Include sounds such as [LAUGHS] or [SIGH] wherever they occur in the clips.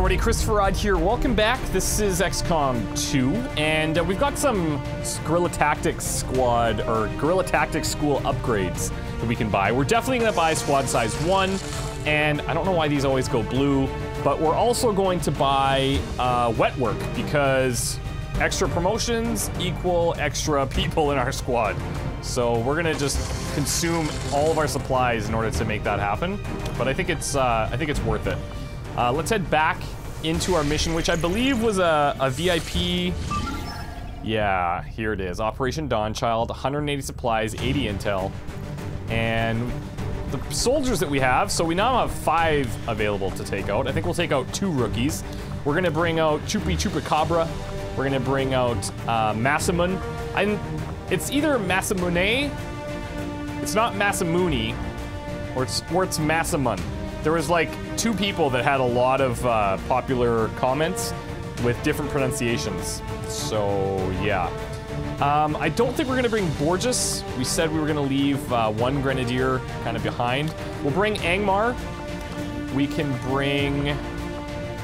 everybody, Christopher Odd here. Welcome back. This is XCOM 2, and uh, we've got some Guerrilla Tactics Squad or Guerrilla Tactics School upgrades that we can buy. We're definitely to buy Squad Size 1, and I don't know why these always go blue, but we're also going to buy uh, Wet Work because extra promotions equal extra [LAUGHS] people in our squad. So we're gonna just consume all of our supplies in order to make that happen. But I think it's uh, I think it's worth it. Uh, let's head back into our mission, which I believe was a, a VIP. Yeah, here it is. Operation Dawnchild, 180 supplies, 80 intel, and the soldiers that we have. So we now have five available to take out. I think we'll take out two rookies. We're gonna bring out Chupi Chupacabra. We're gonna bring out uh, Masamune. And it's either Masamune, it's not Masamune, or it's or it's Masamune. There was like two people that had a lot of uh, popular comments with different pronunciations. So yeah. Um, I don't think we're gonna bring Borges. We said we were gonna leave uh, one Grenadier kind of behind. We'll bring Angmar. We can bring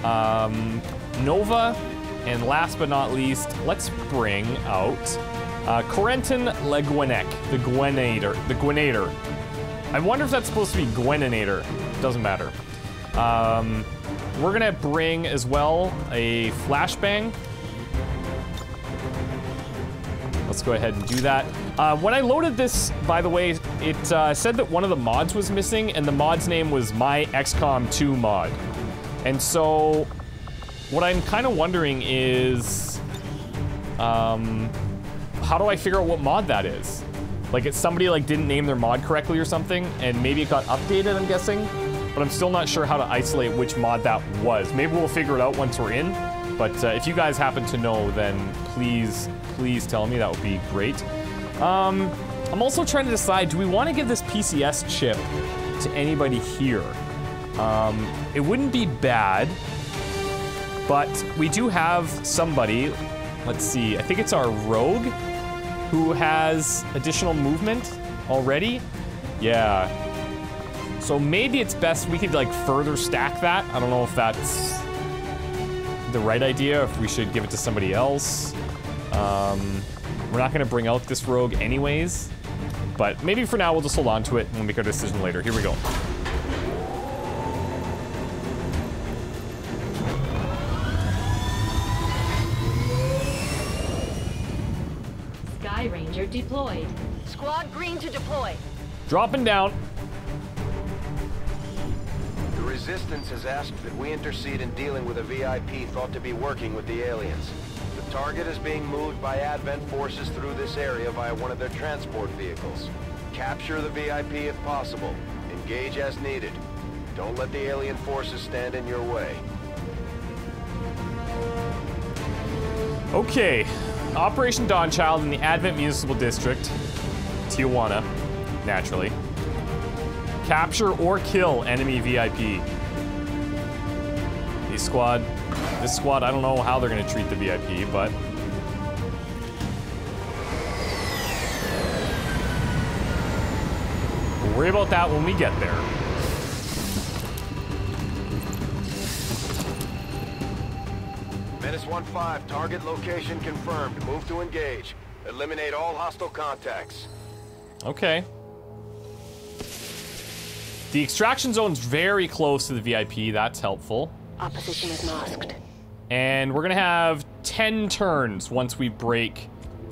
um, Nova. And last but not least, let's bring out uh, Corentin Leguenec, the Gwenator. The Gwenator. I wonder if that's supposed to be Gweninator. Doesn't matter. Um, we're gonna bring as well a flashbang. Let's go ahead and do that. Uh, when I loaded this, by the way, it uh, said that one of the mods was missing, and the mod's name was My XCOM 2 mod. And so, what I'm kind of wondering is, um, how do I figure out what mod that is? Like, it's somebody like didn't name their mod correctly or something, and maybe it got updated, I'm guessing. But I'm still not sure how to isolate which mod that was. Maybe we'll figure it out once we're in. But uh, if you guys happen to know, then please, please tell me. That would be great. Um, I'm also trying to decide, do we want to give this PCS chip to anybody here? Um, it wouldn't be bad, but we do have somebody, let's see, I think it's our rogue, who has additional movement already. Yeah. So maybe it's best we could like further stack that. I don't know if that's the right idea, if we should give it to somebody else. Um, we're not gonna bring out this rogue anyways, but maybe for now we'll just hold on to it and we'll make our decision later. Here we go. Sky Ranger deployed. Squad green to deploy. Dropping down. Resistance has asked that we intercede in dealing with a VIP thought to be working with the aliens. The target is being moved by Advent forces through this area via one of their transport vehicles. Capture the VIP if possible. Engage as needed. Don't let the alien forces stand in your way. Okay, Operation Dawnchild in the Advent Municipal District, Tijuana, naturally. Capture or kill enemy VIP. Squad, this squad, I don't know how they're gonna treat the VIP, but. We'll worry about that when we get there. Menace 1-5, target location confirmed. Move to engage. Eliminate all hostile contacts. Okay. The extraction zone's very close to the VIP. That's helpful. Opposition is masked. And we're gonna have 10 turns once we break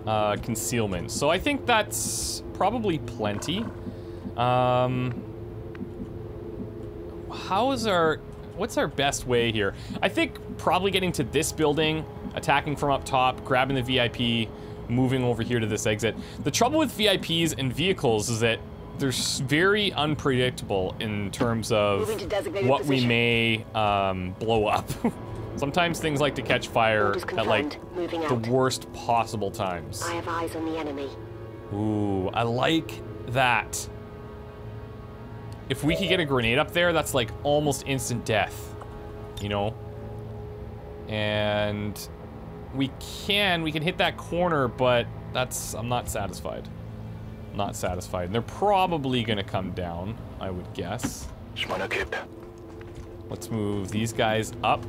uh, concealment. So I think that's probably plenty. Um, how is our, what's our best way here? I think probably getting to this building, attacking from up top, grabbing the VIP, moving over here to this exit. The trouble with VIPs and vehicles is that they're very unpredictable in terms of Moving to designated what we may um, blow up. [LAUGHS] Sometimes things like to catch fire at like the worst possible times. I have eyes on the enemy. Ooh, I like that. If we could get a grenade up there, that's like almost instant death. You know? And we can, we can hit that corner, but that's, I'm not satisfied not satisfied. And they're probably going to come down, I would guess. Let's move these guys up.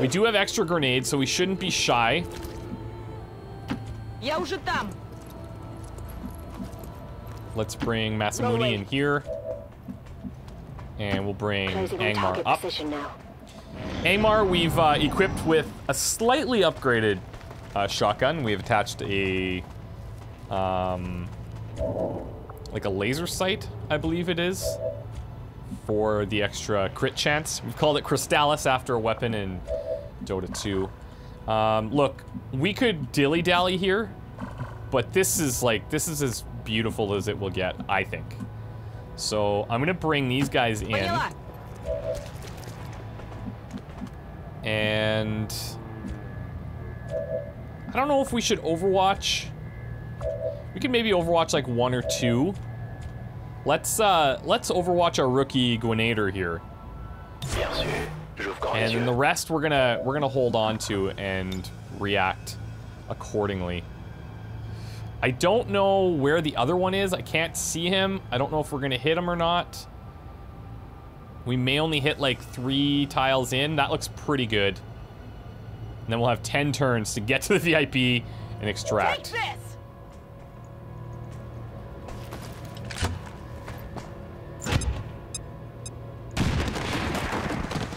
We do have extra grenades, so we shouldn't be shy. Let's bring Masamuni in here. And we'll bring Angmar up. Angmar, we've uh, equipped with a slightly upgraded uh, shotgun. We've attached a um, like a laser sight, I believe it is, for the extra crit chance. We've called it Crystalys after a weapon in Dota 2. Um, look, we could dilly-dally here, but this is like, this is as beautiful as it will get, I think. So I'm gonna bring these guys in. And I don't know if we should overwatch we can maybe Overwatch like one or two. Let's uh let's Overwatch our rookie Gwenader here. Bien sûr. J'ouvre grand And then the rest we're gonna we're gonna hold on to and react accordingly. I don't know where the other one is. I can't see him. I don't know if we're gonna hit him or not. We may only hit like three tiles in. That looks pretty good. And then we'll have 10 turns to get to the VIP and Take extract. this.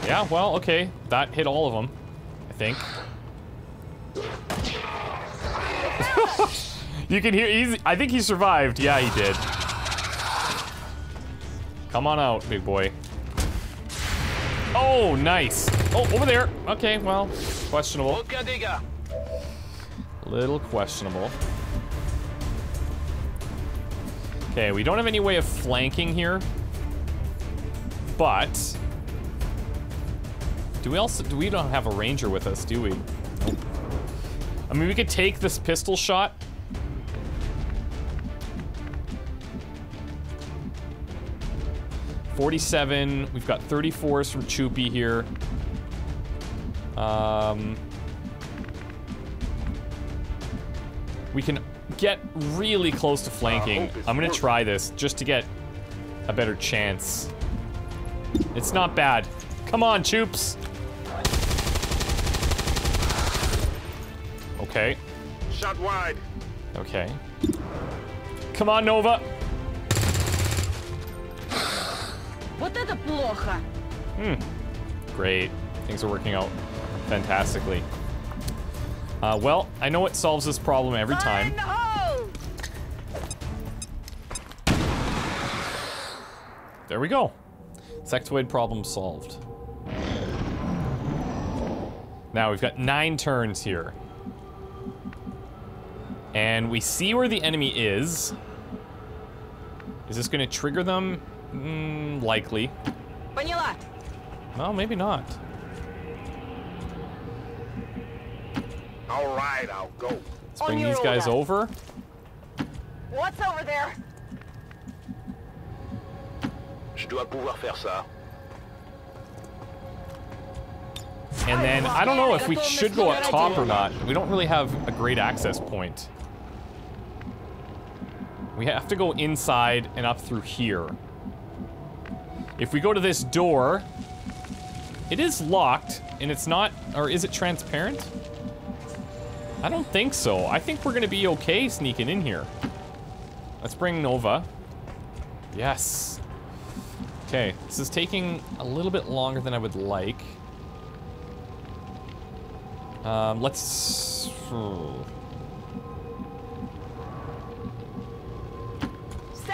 Yeah, well, okay. That hit all of them, I think. [LAUGHS] you can hear, he's, I think he survived. Yeah, he did. Come on out, big boy. Oh, nice. Oh, over there. Okay, well, questionable. Little questionable. Okay, we don't have any way of flanking here. But do we also do we don't have a ranger with us, do we? Nope. I mean we could take this pistol shot. Forty-seven. We've got 34s from Choopy here. Um, we can get really close to flanking. I'm gonna try this just to get a better chance. It's not bad. Come on, Choops. Okay. Shot wide. Okay. Come on, Nova. Вот это плохо. Great. Things are working out fantastically. Uh, well, I know it solves this problem every Fire time. in the hole. There we go. Sectoid problem solved. Now we've got nine turns here. And we see where the enemy is. Is this going to trigger them? Mm, likely. Поняла. Well, maybe not. All right, I'll go. Let's On bring your these guys order. over. What's over there? Je dois pouvoir faire ça. And then I don't know if we should go up top or not. We don't really have a great access point. We have to go inside and up through here. If we go to this door, it is locked and it's not, or is it transparent? I don't think so. I think we're gonna be okay sneaking in here. Let's bring Nova. Yes. Okay, this is taking a little bit longer than I would like. Um, let's.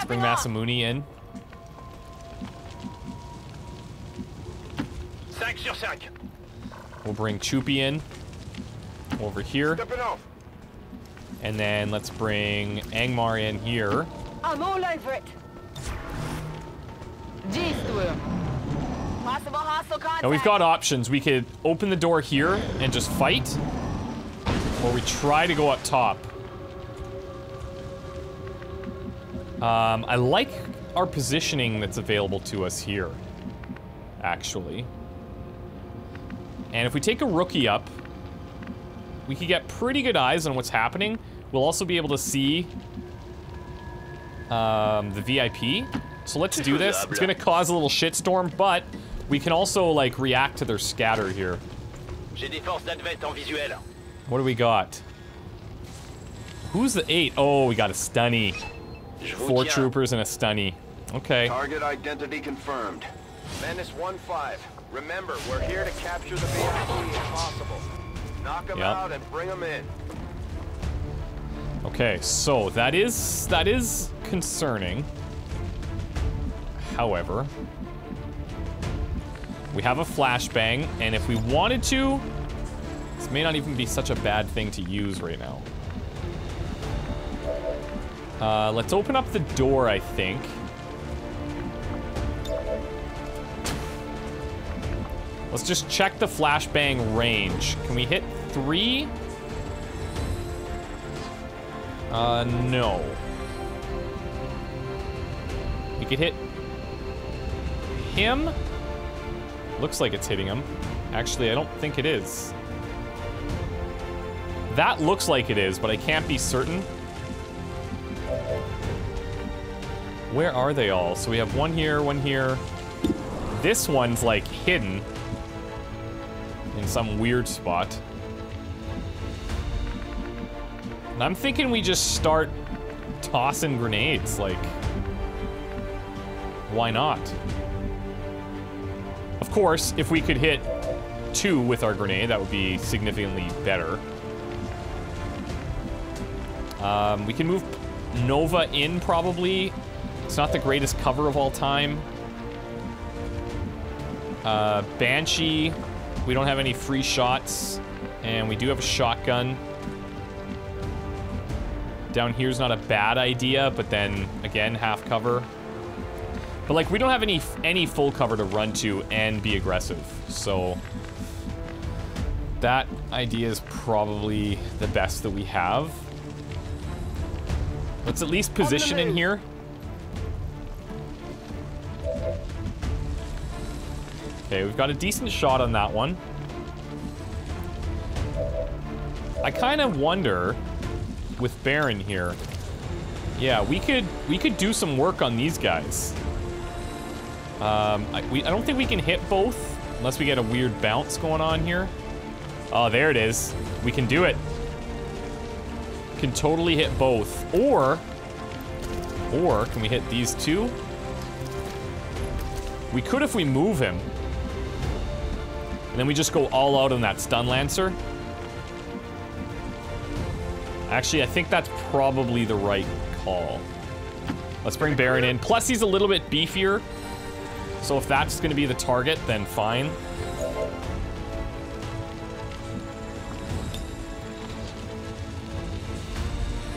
Bring Masamune in. We'll bring Choopy in over here. And then let's bring Angmar in here. I'm all over it. Now we've got options. We could open the door here and just fight, or we try to go up top. Um, I like our positioning that's available to us here. Actually. And if we take a rookie up, we could get pretty good eyes on what's happening. We'll also be able to see um, the VIP. So let's do [LAUGHS] this. It's gonna cause a little shitstorm, but we can also like react to their scatter here. J'ai des forces d'Advent en visuel. What do we got? Who's the eight? Oh, we got a stunny. Four troopers and a stunny. Okay. Target identity confirmed. Menace 1-5. Remember, we're here to capture the VIP if possible. Knock them Yep. out and bring them in. Okay, so that is that is concerning. However, we have a flashbang, and if we wanted to, this may not even be such a bad thing to use right now. Uh, let's open up the door, I think. Let's just check the flashbang range. Can we hit three? Uh, no. We could hit him. Looks like it's hitting him. Actually, I don't think it is. That looks like it is, but I can't be certain. Where are they all? So we have one here, one here. This one's like hidden in some weird spot. And I'm thinking we just start tossing grenades, like, why not? Of course, if we could hit two with our grenade, that would be significantly better. Um, we can move Nova in, probably. It's not the greatest cover of all time. Uh, Banshee, we don't have any free shots, and we do have a shotgun. Down here's not a bad idea, but then again, half cover. But like, we don't have any any full cover to run to and be aggressive, so that idea is probably the best that we have. Let's at least position in here. Okay, we've got a decent shot on that one. I kind of wonder with Baron here. Yeah, we could we could do some work on these guys. Um, I, we, I don't think we can hit both unless we get a weird bounce going on here. Oh, there it is. We can do it. Can totally hit both. Or, or can we hit these two? We could if we move him. And then we just go all out on that stun lancer. Actually, I think that's probably the right call. Let's bring Baron in. Plus, he's a little bit beefier. So if that's going to be the target, then fine.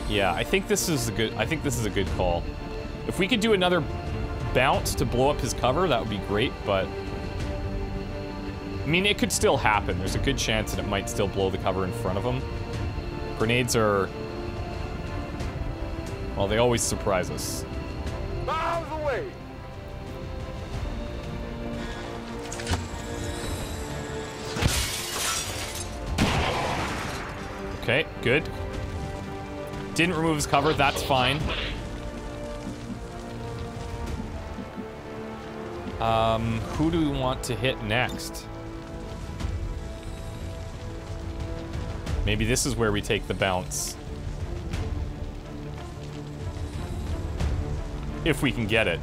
Yeah, I think this is a good. I think this is a good call. If we could do another bounce to blow up his cover, that would be great. But mean, it could still happen. There's a good chance that it might still blow the cover in front of them. Grenades are. Well, they always surprise us. Miles away! Okay, good. Didn't remove his cover, that's fine. Um, who do we want to hit next? Maybe this is where we take the bounce. If we can get it.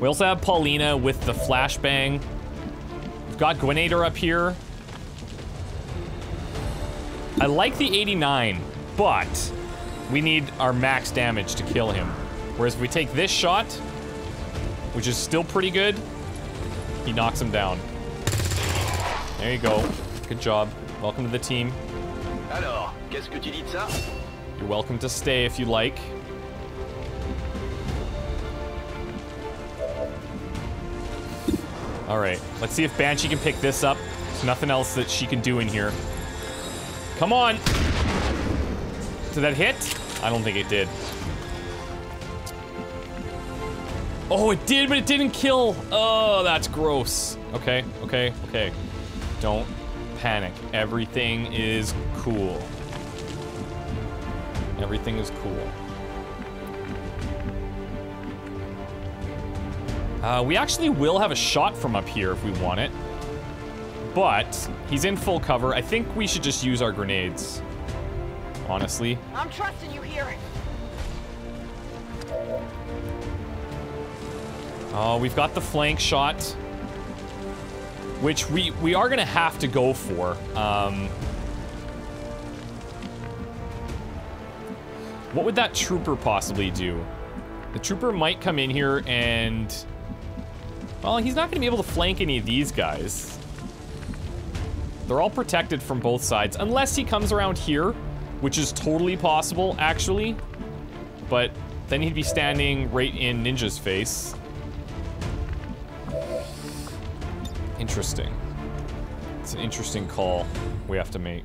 We also have Paulina with the flashbang. We've got Gwenator up here. I like the 89, but we need our max damage to kill him. Whereas if we take this shot, which is still pretty good, he knocks him down. There you go. Good job. Welcome to the team. Alors, qu'est-ce que tu dis de ça You're welcome to stay if you like. All right, let's see if Banshee can pick this up. There's nothing else that she can do in here. Come on. Did that hit? I don't think it did. Oh, it did, but it didn't kill. Oh, that's gross. Okay, okay, okay. Don't panic. Everything is cool. Everything is cool. Uh, we actually will have a shot from up here if we want it. But he's in full cover. I think we should just use our grenades. Honestly. I'm trusting you here. Oh, we've got the flank shot. Which we, we are going to have to go for. Um, what would that trooper possibly do? The trooper might come in here and... Well, he's not going to be able to flank any of these guys. They're all protected from both sides. Unless he comes around here, which is totally possible, actually. But then he'd be standing right in Ninja's face. Interesting. It's an interesting call we have to make.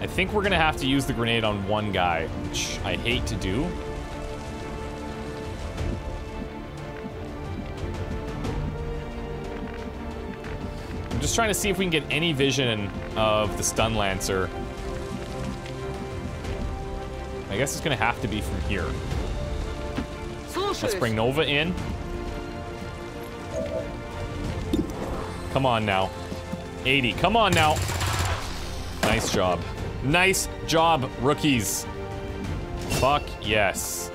I think we're gonna have to use the grenade on one guy, which I hate to do. I'm just trying to see if we can get any vision of the stun lancer. I guess it's gonna have to be from here. Let's bring Nova in. Come on now. 80. Come on now. Nice job. Nice job, rookies. Fuck yes.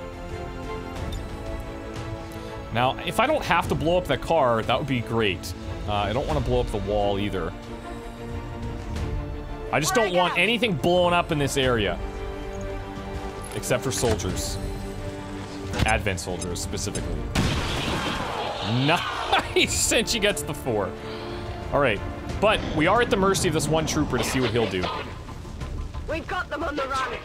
Now, if I don't have to blow up that car, that would be great. Uh, I don't want to blow up the wall either. I just don't want anything blown up in this area. Except for soldiers. Advent soldiers, specifically. [LAUGHS] Nice! And she gets the four. Alright. But we are at the mercy of this one trooper to see what he'll do. We've got them on the run.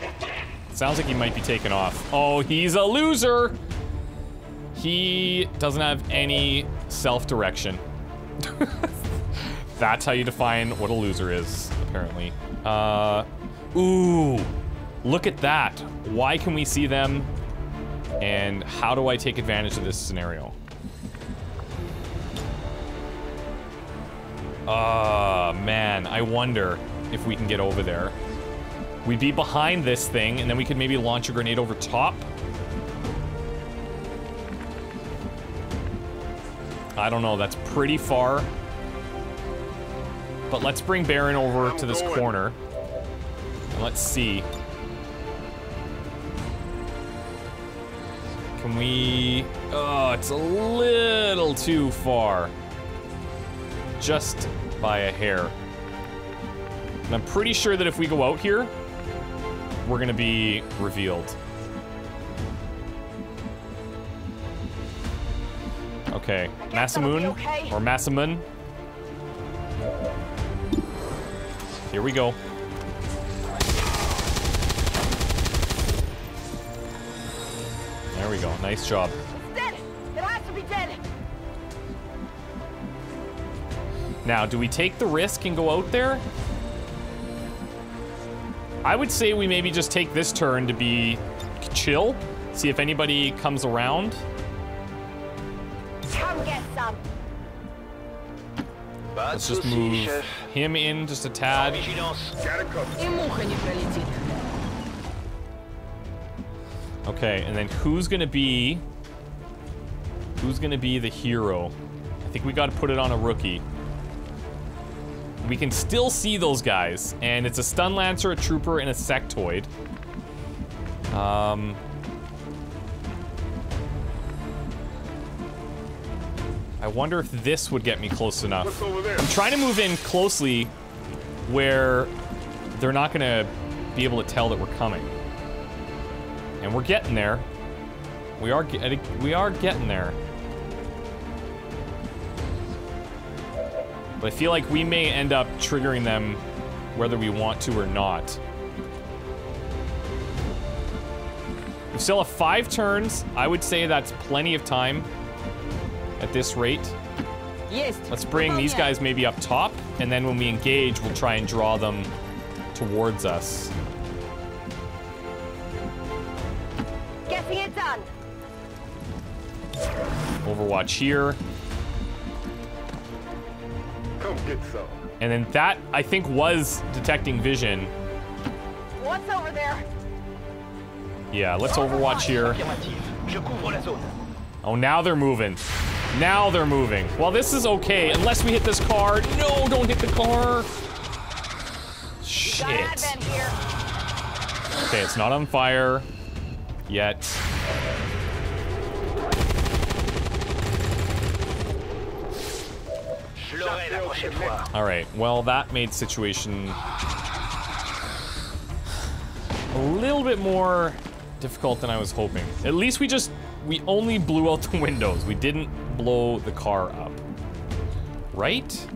Sounds like he might be taken off. Oh, he's a loser! He doesn't have any self-direction. [LAUGHS] That's how you define what a loser is, apparently. Uh, ooh, look at that. Why can we see them? And how do I take advantage of this scenario? Ah, man, I wonder if we can get over there. We'd be behind this thing, and then we could maybe launch a grenade over top. I don't know, that's pretty far. But let's bring Baron over to this corner. And let's see. Can we... Oh, it's a little too far. Just by a hair. And I'm pretty sure that if we go out here, we're gonna be revealed. Okay, Masamoon okay. or Masamun. Here we go. There we go. Nice job. It's dead. It has to be dead. Now, do we take the risk and go out there? I would say we maybe just take this turn to be chill. See if anybody comes around. Come get some. Let's just move him in just a tad. Okay, and then who's gonna be... Who's gonna be the hero? I think we gotta put it on a rookie. We can still see those guys, and it's a stun lancer, a trooper, and a sectoid. Um... I wonder if this would get me close enough. I'm trying to move in closely where they're not gonna be able to tell that we're coming. And we're getting there. We are getting we are getting there. But I feel like we may end up triggering them whether we want to or not. We still have five turns. I would say that's plenty of time at this rate. Yes. Let's bring these guys maybe up top, and then when we engage, we'll try and draw them towards us. Getting it done. Overwatch here. Come get some. And then that, I think, was detecting vision. What's over there? Yeah, let's overwatch here. Affirmative. Je couvre la zone. Oh, now they're moving. Now they're moving. Well, this is okay, unless we hit this car. No, don't hit the car. Shit. Okay, it's not on fire yet. All right. Well, that made situation a little bit more difficult than I was hoping. At least we just we only blew out the windows. We didn't blow the car up. Right?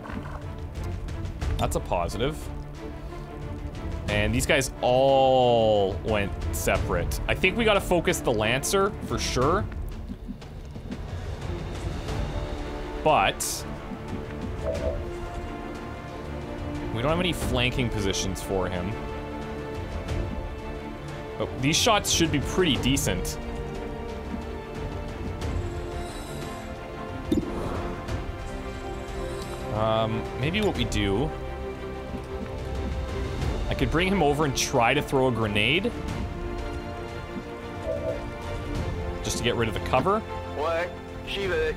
That's a positive. And these guys all went separate. I think we got to focus the Lancer for sure. But we don't have any flanking positions for him. But these shots should be pretty decent. Um, maybe what we do... I could bring him over and try to throw a grenade. Just to get rid of the cover. Ouais, j'y vais.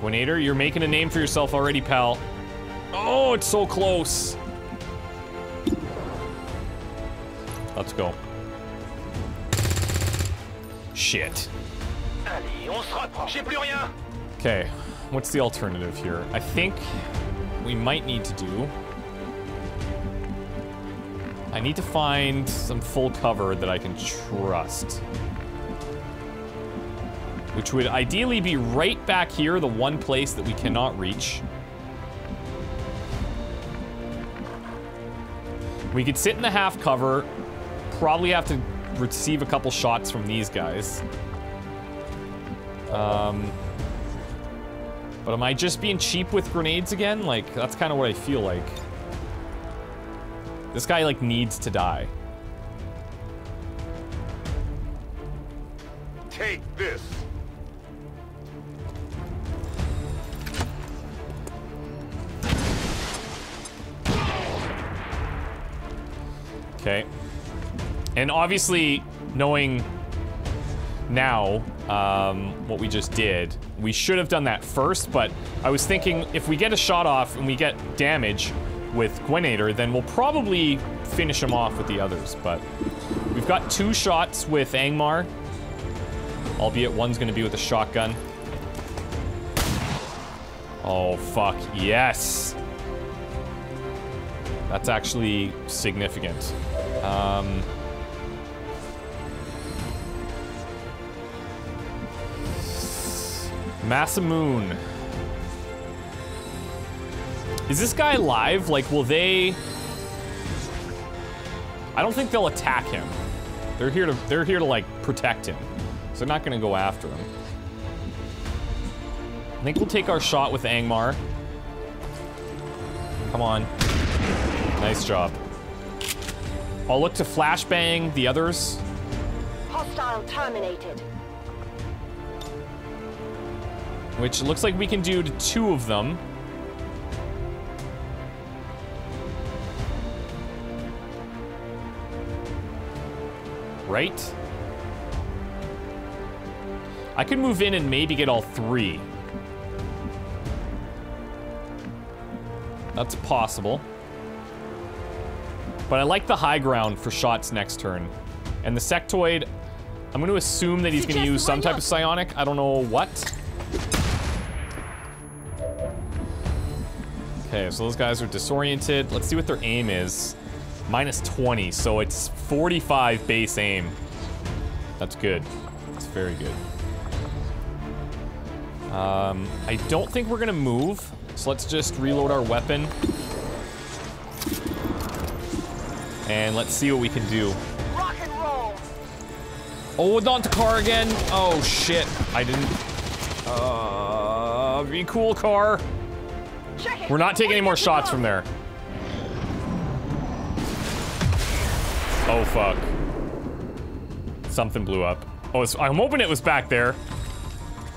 Gwenader, you're making a name for yourself already, pal. Oh, it's so close. Let's go. Shit. Okay, what's the alternative here? I think we might need to do... I need to find some full cover that I can trust. Which would ideally be right back here, the one place that we cannot reach. We could sit in the half cover, probably have to receive a couple shots from these guys. Um, but am I just being cheap with grenades again? Like, that's kind of what I feel like. This guy, like, needs to die. Take this. Okay. And obviously, knowing now um, what we just did, we should have done that first, but I was thinking if we get a shot off and we get damage with Gwenator, then we'll probably finish him off with the others, but we've got two shots with Angmar, albeit one's going to be with a shotgun. Oh, fuck, yes! That's actually significant. Um, Massamoon. Is this guy live? Like, will they... I don't think they'll attack him. They're here to, they're here to, like, protect him. So they're not gonna go after him. I think we'll take our shot with Angmar. Come on. Nice job. I'll look to flashbang the others. Hostile terminated. Which looks like we can do to two of them. Right? I could move in and maybe get all three. That's possible. But I like the high ground for shots next turn. And the sectoid, I'm going to assume that he's going to use some type of psionic. I don't know what. Okay, so those guys are disoriented. Let's see what their aim is. Minus 20, so it's 45 base aim. That's good. That's very good. Um, I don't think we're gonna move, so let's just reload our weapon. And let's see what we can do. Rock and roll. Oh, not the car again. Oh, shit. I didn't... Uh, be cool, car. We're not taking any more shots from there. Oh, fuck. Something blew up. Oh, it's, I'm hoping it was back there.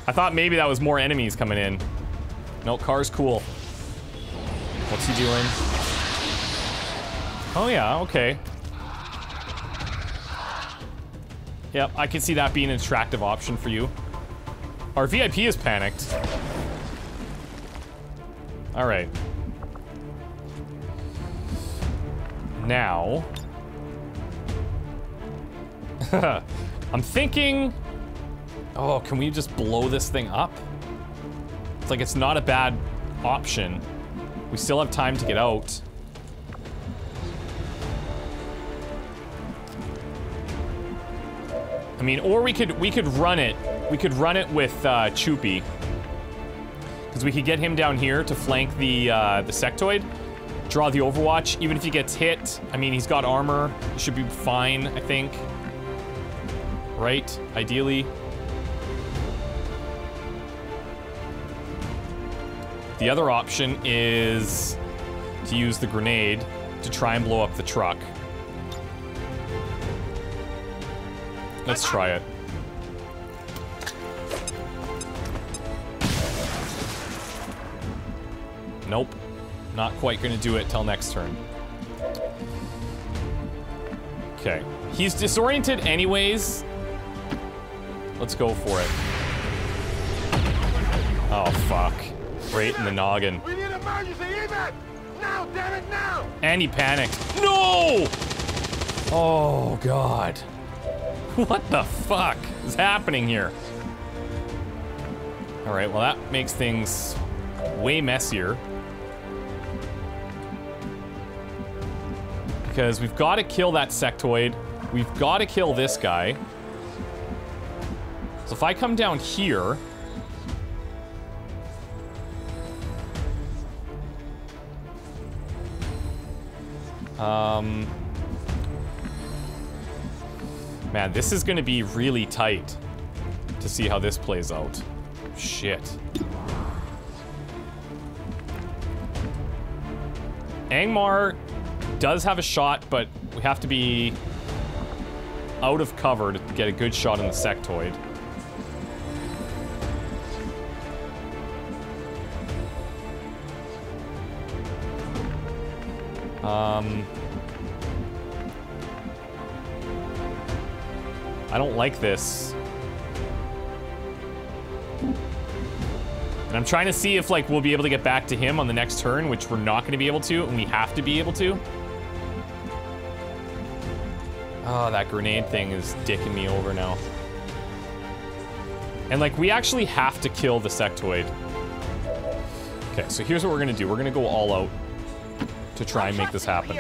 I thought maybe that was more enemies coming in. No, car's cool. What's he doing? Oh yeah, okay. Yep, I can see that being an attractive option for you. Our VIP is panicked. All right. Now, [LAUGHS] I'm thinking. Oh, can we just blow this thing up? It's like it's not a bad option. We still have time to get out. I mean, or we could we could run it. We could run it with uh, Choopy. Because we could get him down here to flank the uh, the sectoid, draw the Overwatch. Even if he gets hit, I mean, he's got armor. He should be fine, I think. Right? Ideally. The other option is to use the grenade to try and blow up the truck. Let's try it. Nope. Not quite gonna do it till next turn. Okay. He's disoriented anyways. Let's go for it. Oh, fuck. Right in the noggin. We need emergency evac! Now, damn it, now! And he panicked. No! Oh, God. [LAUGHS] What the fuck is happening here? All right, well, that makes things way messier. Because we've got to kill that sectoid. We've got to kill this guy. So if I come down here... Um... Man, this is going to be really tight to see how this plays out. Shit. Angmar does have a shot, but we have to be out of cover to get a good shot on the sectoid. Um... I don't like this. And I'm trying to see if, like, we'll be able to get back to him on the next turn, which we're not going to be able to, and we have to be able to. Oh, that grenade thing is dicking me over now. And, like, we actually have to kill the sectoid. Okay, so here's what we're going to do. We're going to go all out to try and make this happen.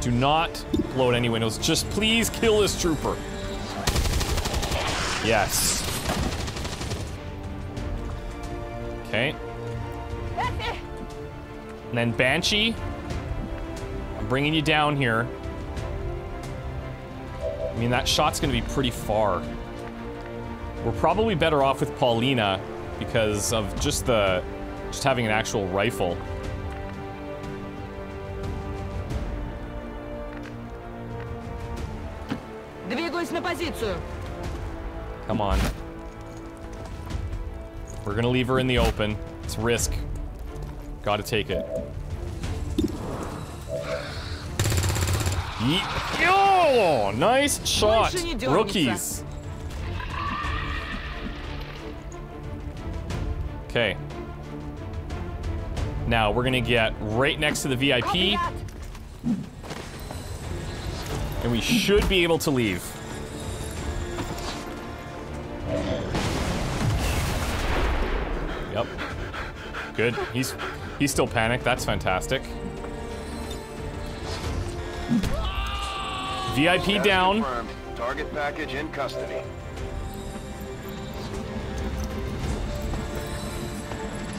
Do not out any windows. Just please kill this trooper. Yes. Okay. And then Banshee. I'm bringing you down here. I mean, that shot's gonna be pretty far. We're probably better off with Paulina because of just the... just having an actual rifle. Come on. We're gonna leave her in the open. It's risk. Gotta take it. Yo! Nice shot, rookies. Okay. Now, we're gonna get right next to the VIP. And we should be able to leave. Yep. Good. He's he's still panicked. That's fantastic. VIP down. Confirmed. Target package in custody.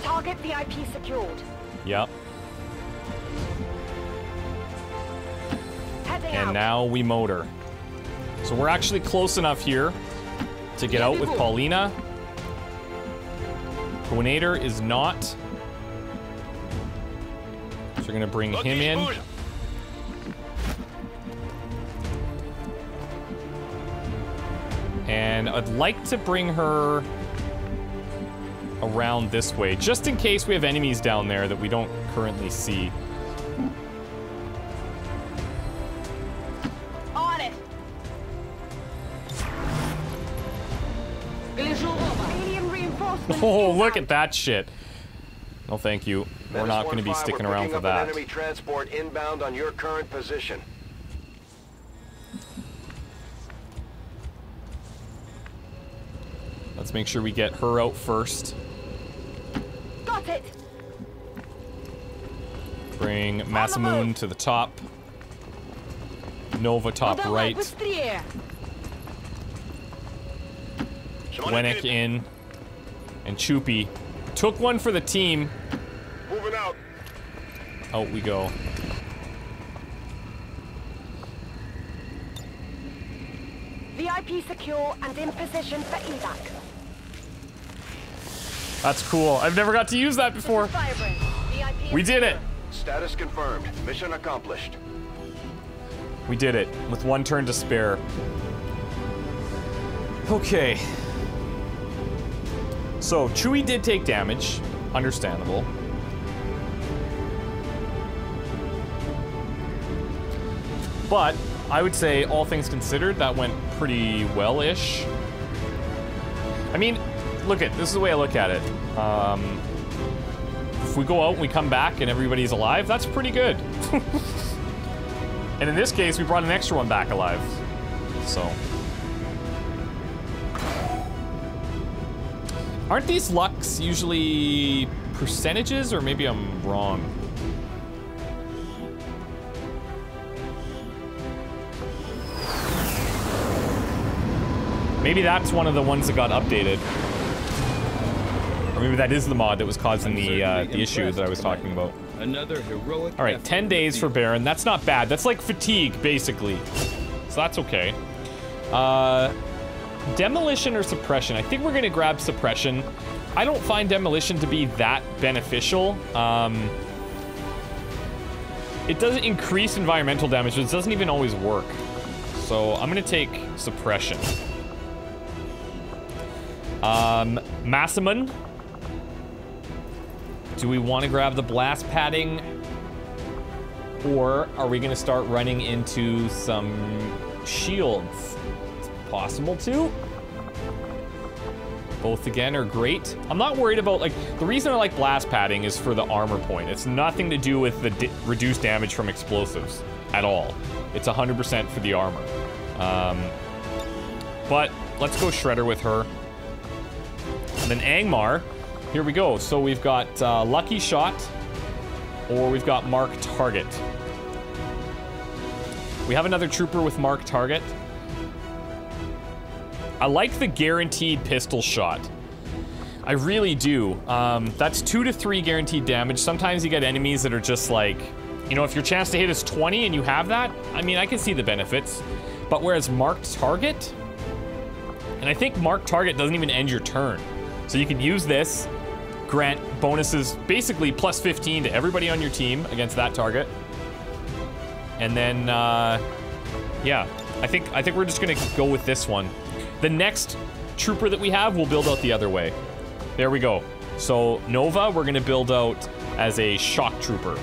Target VIP secured. Yep. Heading And out. now we motor. So we're actually close enough here to get out with Paulina. Coinator is not. So we're gonna bring him in. And I'd like to bring her around this way, just in case we have enemies down there that we don't currently see. Oh, look at that shit. No, thank you. We're not going to be sticking around for that. Enemy transport inbound on your current position. Let's make sure we get her out first. Got it. Bring Massamoon to the top. Nova top right. Wenik in. And Choopy. Took one for the team. Moving out. Out we go. VIP secure and in position for evac. That's cool. I've never got to use that before. We did it. Status confirmed. Mission accomplished. We did it with one turn to spare. Okay. So, Chewie did take damage. Understandable. But I would say, all things considered, that went pretty well-ish. I mean, look at this is the way I look at it. Um, if we go out and we come back and everybody's alive, that's pretty good. [LAUGHS] And in this case, we brought an extra one back alive. So. Aren't these lucks usually percentages, or maybe I'm wrong? Maybe that's one of the ones that got updated. Or maybe that is the mod that was causing the, uh, the issue that I was talking about. Another heroic. All right, 10 days for. Baron. That's not bad. That's like fatigue, basically. So that's okay. Uh, demolition or suppression? I think we're going to grab suppression. I don't find demolition to be that beneficial. Um, it doesn't increase environmental damage, but it doesn't even always work. So I'm going to take suppression. Um, Massaman. Do we want to grab the blast padding? Or are we going to start running into some shields? Possible to. Both again are great. I'm not worried about, like, the reason I like blast padding is for the armor point. It's nothing to do with the reduced damage from explosives at all. It's 100% for the armor. Um, but let's go Shredder with her. And then Angmar, here we go. So we've got uh, Lucky Shot, or we've got Mark Target. We have another trooper with Mark Target. I like the guaranteed pistol shot. I really do. Um, that's two to three guaranteed damage. Sometimes you get enemies that are just like, you know, if your chance to hit is 20 and you have that, I mean, I can see the benefits. But whereas marked target, and I think marked target doesn't even end your turn. So you can use this, grant bonuses basically plus 15 to everybody on your team against that target. And then, uh, yeah, I think I think we're just gonna go with this one. The next trooper that we have, we'll build out the other way. There we go. So Nova, we're gonna build out as a shock trooper,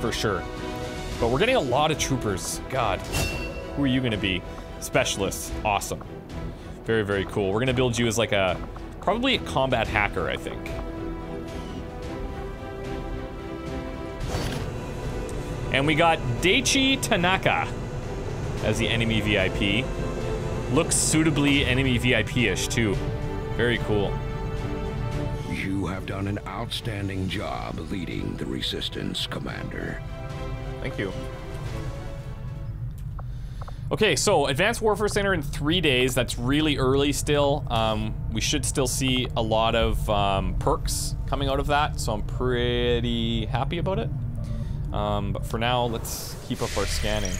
for sure. But we're getting a lot of troopers. God, who are you gonna be? Specialist, awesome. Very, very cool. We're gonna build you as like a, probably a combat hacker, I think. And we got Daichi Tanaka as the enemy VIP. Looks suitably enemy VIP-ish too. Very cool. You have done an outstanding job leading the Resistance, Commander. Thank you. Okay, so Advanced Warfare Center in three days. That's really early still. Um, we should still see a lot of um, perks coming out of that, so I'm pretty happy about it. Um, but for now, let's keep up our scanning.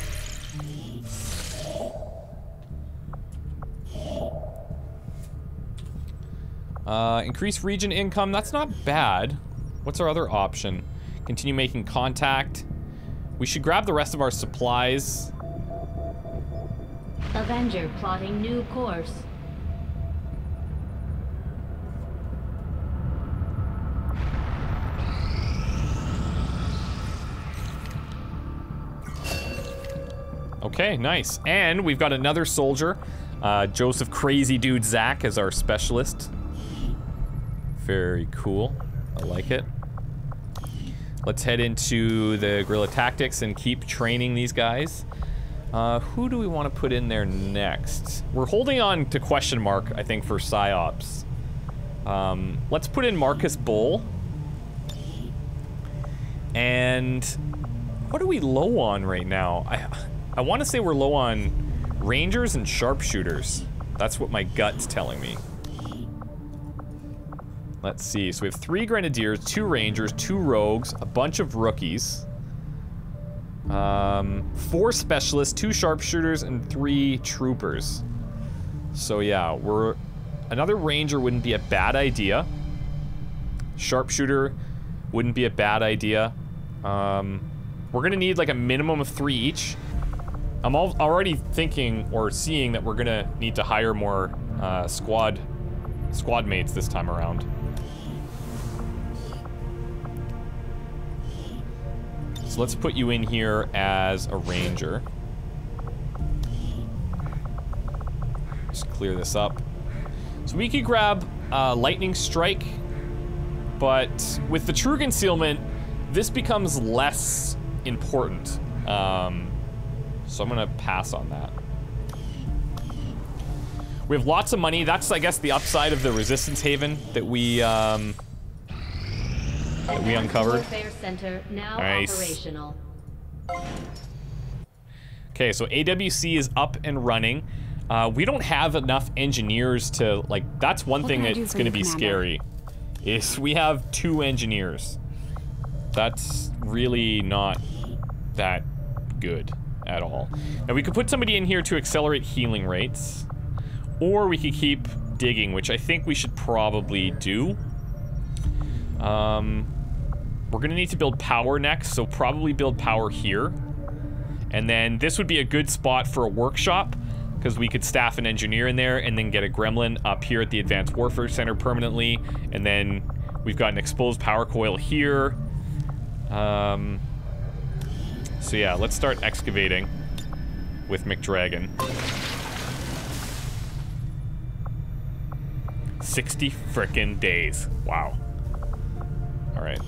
Uh, increase region income, that's not bad. What's our other option? Continue making contact. We should grab the rest of our supplies. Avenger plotting new course. Okay, nice. And we've got another soldier. Uh, Joseph Crazy Dude Zach as our specialist. Very cool. I like it. Let's head into the guerrilla tactics and keep training these guys. Uh, who do we want to put in there next? We're holding on to question mark, I think, for PsyOps. Um, let's put in Marcus Bull. And what are we low on right now? I, I want to say we're low on rangers and sharpshooters. That's what my gut's telling me. Let's see. So we have three grenadiers, two rangers, two rogues, a bunch of rookies. Um, four specialists, two sharpshooters, and three troopers. So yeah, we're another ranger wouldn't be a bad idea. Sharpshooter wouldn't be a bad idea. Um, we're gonna need like a minimum of three each. I'm al already thinking or seeing that we're gonna need to hire more uh, squad squad mates this time around. So let's put you in here as a ranger. Just clear this up. So we could grab uh, lightning strike, but with the true concealment, this becomes less important. Um, so I'm gonna pass on that. We have lots of money. That's, I guess, the upside of the Resistance Haven that we, um, that we uncovered. Center now Nice. operational. Okay, so AWC is up and running. Uh, we don't have enough engineers to, like, that's one What thing can I do that's going to be Commander? scary. Is we have two engineers. That's really not that good at all. Now, we could put somebody in here to accelerate healing rates. Or we could keep digging, which I think we should probably do. Um, we're going to need to build power next, so probably build power here. And then this would be a good spot for a workshop because we could staff an engineer in there and then get a gremlin up here at the Advanced Warfare Center permanently. And then we've got an exposed power coil here. Um, so yeah, let's start excavating with McDragon. 60 frickin' days. Wow. All right.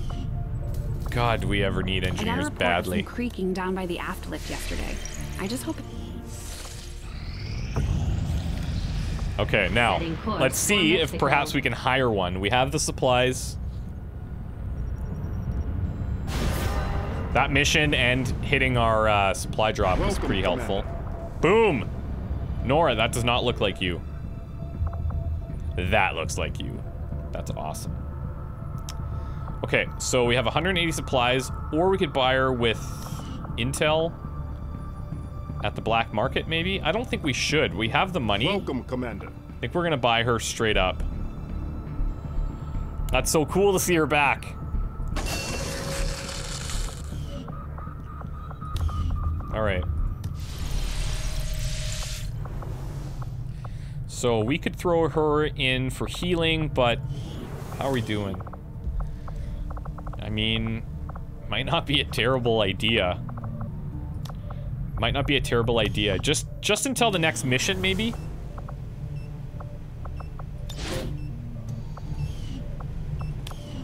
God, do we ever need I got a engineers report badly. of some creaking down by the aft lift yesterday. I just hope. Okay, now, let's see if perhaps we can hire one. We have the supplies. That mission and hitting our uh, supply drop is Welcome, pretty helpful. Commander. Boom! Nora, that does not look like you. That looks like you. That's awesome. Okay, so we have 180 supplies, or we could buy her with intel at the black market, maybe? I don't think we should. We have the money. Welcome, Commander. I think we're gonna buy her straight up. That's so cool to see her back. All right. So we could throw her in for healing, but how are we doing? I mean, might not be a terrible idea. Might not be a terrible idea. Just just until the next mission, maybe?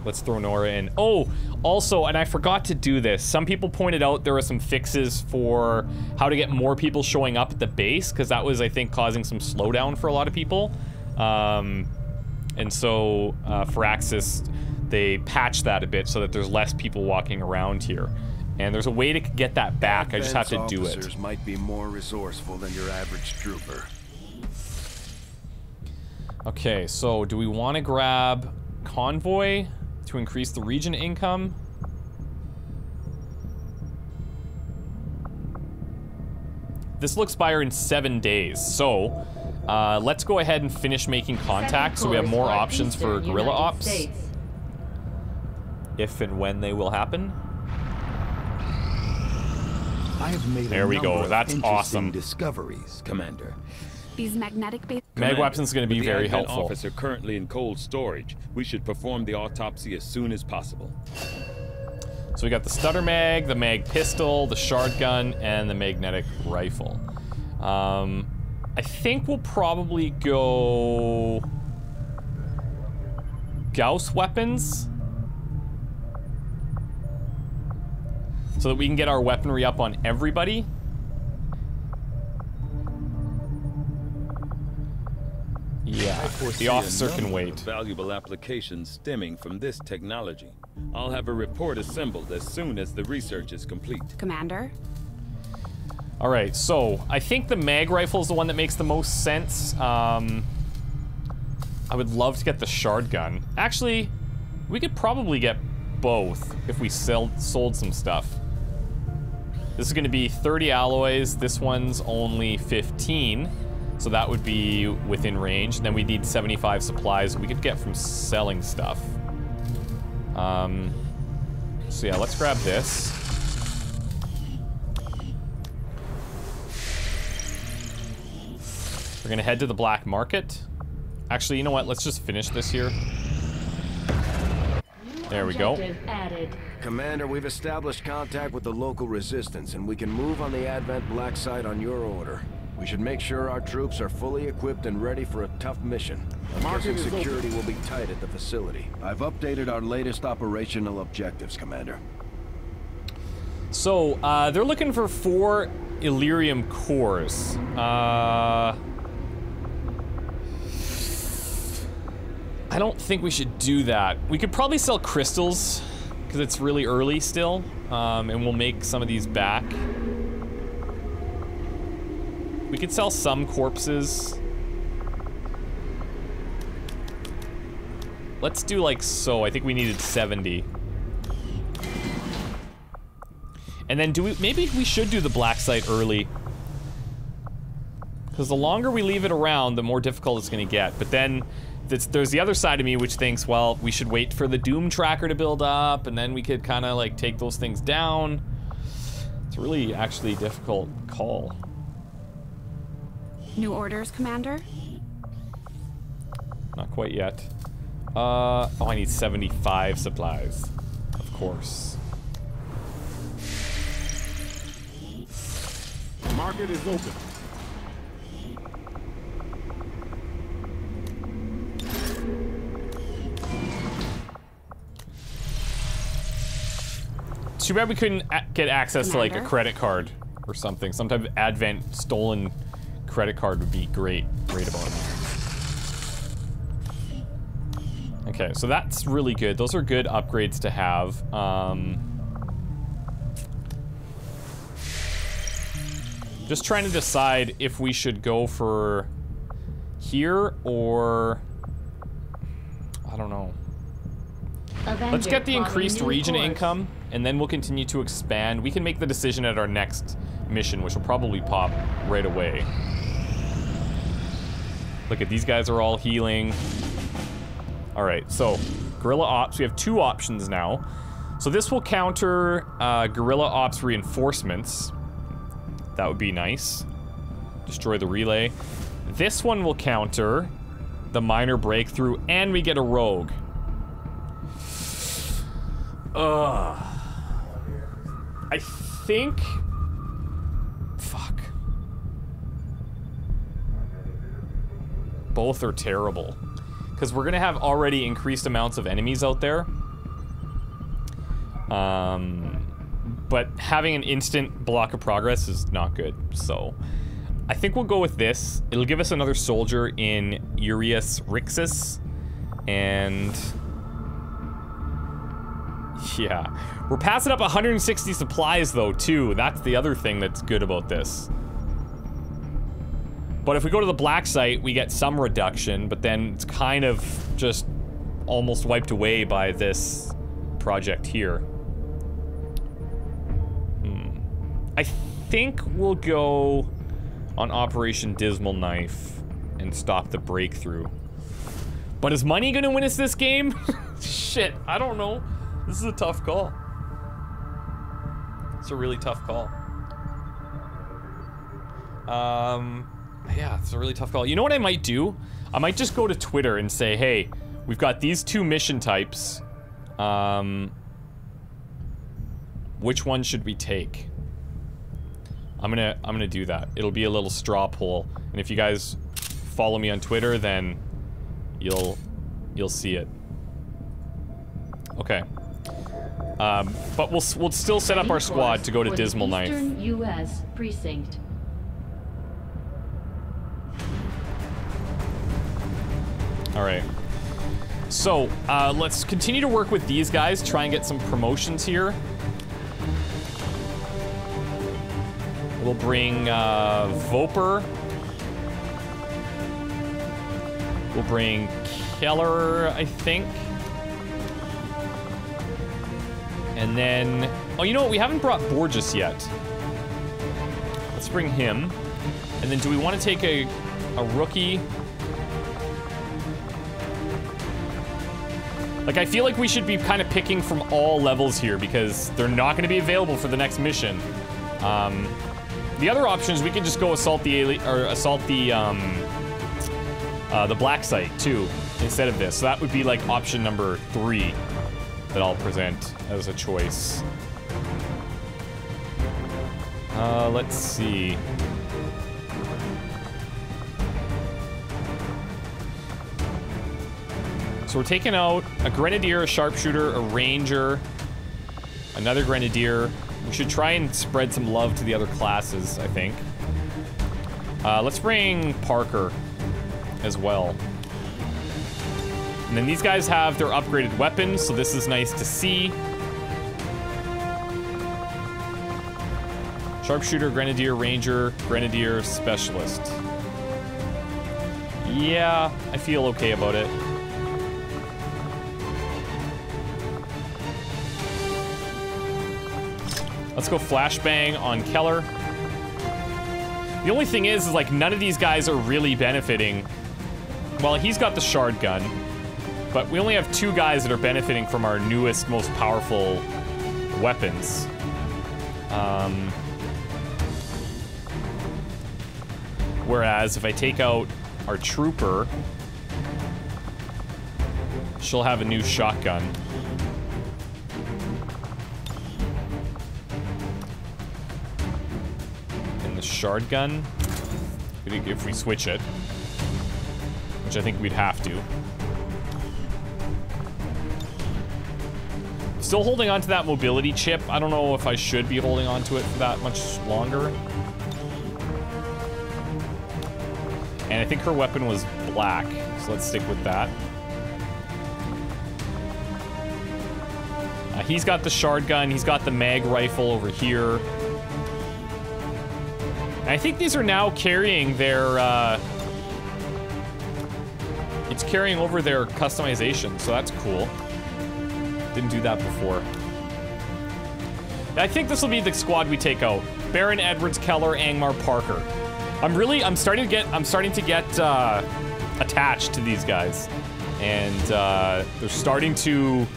Let's throw Nora in. Oh, also, and I forgot to do this. Some people pointed out there were some fixes for how to get more people showing up at the base, because that was, I think, causing some slowdown for a lot of people. Um, and so, uh, for Axis, they patch that a bit so that there's less people walking around here. And there's a way to get that back. I just have to do it. officers might be more resourceful than your average trooper. Okay, so do we want to grab convoy to increase the region income? This will expire in seven days, so uh, let's go ahead and finish making contact so we have more options for Eastern guerrilla ops, States. If and when they will happen. I have made There a we go. That's awesome. discoveries, Commander. These magnetic base. Mag weapons going to be with the very Advent helpful. officer currently in cold storage. We should perform the autopsy as soon as possible. So we got the stutter mag, the mag pistol, the shard gun, and the magnetic rifle. Um, I think we'll probably go Gauss weapons. So that we can get our weaponry up on everybody. Yeah, I foresee the officer can wait. Valuable applications stemming from this technology. I'll have a report assembled as soon as the research is complete. Commander? All right, so I think the mag rifle is the one that makes the most sense. Um, I would love to get the shard gun. Actually, we could probably get both if we sell, sold some stuff. This is going to be 30 alloys. This one's only 15. So that would be within range. And then we need 75 supplies we could get from selling stuff. Um, so yeah, let's grab this. We're gonna head to the black market. Actually, you know what? Let's just finish this here. There we go. Commander, we've established contact with the local resistance, and we can move on the Advent Black site on your order. We should make sure our troops are fully equipped and ready for a tough mission. I'm Market guessing security will be tight at the facility. I've updated our latest operational objectives, Commander. So, uh, they're looking for four Elerium cores. Uh... I don't think we should do that. We could probably sell crystals, because it's really early still, um, and we'll make some of these back. We could sell some corpses. Let's do like so. I think we needed 70. And then do we, maybe we should do the black site early. Because the longer we leave it around, the more difficult it's going to get. But then there's, there's the other side of me which thinks, well, we should wait for the Doom tracker to build up, and then we could kind of like take those things down. It's a really actually difficult call. New orders, Commander? Not quite yet. Uh, oh, I need 75 supplies. Of course. Market is open. Too bad we couldn't a- get access to like a credit card or something. Sometimes Advent stolen credit card would be great. Great about it. Okay, so that's really good. Those are good upgrades to have. Um, just trying to decide if we should go for here or I don't know. Let's get the increased region income, and then we'll continue to expand. We can make the decision at our next mission, which will probably pop right away. Look at these guys are all healing. All right, so guerrilla ops. We have two options now. So this will counter uh, guerrilla ops reinforcements. That would be nice. Destroy the relay. This one will counter the minor breakthrough, and we get a rogue. Ugh. I think. Fuck. Both are terrible. Because we're going to have already increased amounts of enemies out there. Um, but having an instant block of progress is not good. So I think we'll go with this. It'll give us another soldier in Urius Rixus. And yeah. We're passing up 160 supplies, though, too. That's the other thing that's good about this. But if we go to the black site, we get some reduction, but then it's kind of just almost wiped away by this project here. Hmm. I think we'll go on Operation Dismal Knife and stop the breakthrough. But is money gonna win us this game? [LAUGHS] Shit, I don't know. This is a tough call. It's a really tough call. Um, yeah, it's a really tough call. You know what I might do? I might just go to Twitter and say, hey, we've got these two mission types. Um, which one should we take? I'm gonna I'm gonna do that. It'll be a little straw poll, and if you guys follow me on Twitter, then you'll you'll see it. Okay. Um, but we'll we'll still set up our squad to go to Dismal Knife. Eastern U.S. precinct. All right. So uh, let's continue to work with these guys. Try and get some promotions here. We'll bring uh, Voper. We'll bring Keller, I think. And then, oh, you know what? We haven't brought Borges yet. Let's bring him. And then do we want to take a, a rookie? Like, I feel like we should be kind of picking from all levels here because they're not going to be available for the next mission. Um, the other option is we can just go assault the or assault the um, uh, the black site too instead of this. So that would be like option number three that I'll present as a choice. Uh, let's see. So we're taking out a grenadier, a sharpshooter, a ranger, another grenadier. We should try and spread some love to the other classes, I think. Uh, let's bring Parker as well. And then these guys have their upgraded weapons, so this is nice to see. Sharpshooter, Grenadier, Ranger, Grenadier, Specialist. Yeah, I feel okay about it. Let's go flashbang on Keller. The only thing is, is like none of these guys are really benefiting. Well, he's got the shard gun, but we only have two guys that are benefiting from our newest, most powerful weapons. Um, whereas if I take out our trooper, she'll have a new shotgun. And the shard gun, if we switch it, which I think we'd have to. Still holding on to that mobility chip. I don't know if I should be holding on to it for that much longer. And I think her weapon was black, so let's stick with that. Uh, he's got the shard gun, he's got the mag rifle over here. And I think these are now carrying their, uh, It's carrying over their customization, so that's cool. Didn't do that before. I think this will be the squad we take out. Baron Edwards, Keller, Angmar, Parker. I'm really, I'm starting to get, I'm starting to get uh, attached to these guys, and uh, they're starting to,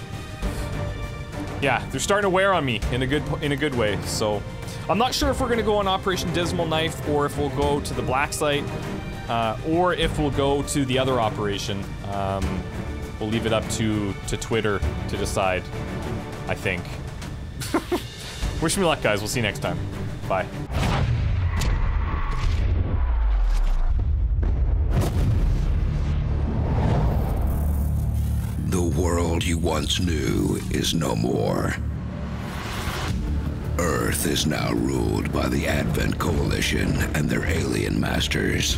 yeah, they're starting to wear on me in a good, in a good way. So, I'm not sure if we're gonna go on Operation Dismal Knife or if we'll go to the Black Site, uh, or if we'll go to the other operation. Um, we'll leave it up to to Twitter to decide. I think. [LAUGHS] Wish me luck, guys. We'll see you next time. Bye. The world you once knew is no more. Earth is now ruled by the Advent Coalition and their alien masters.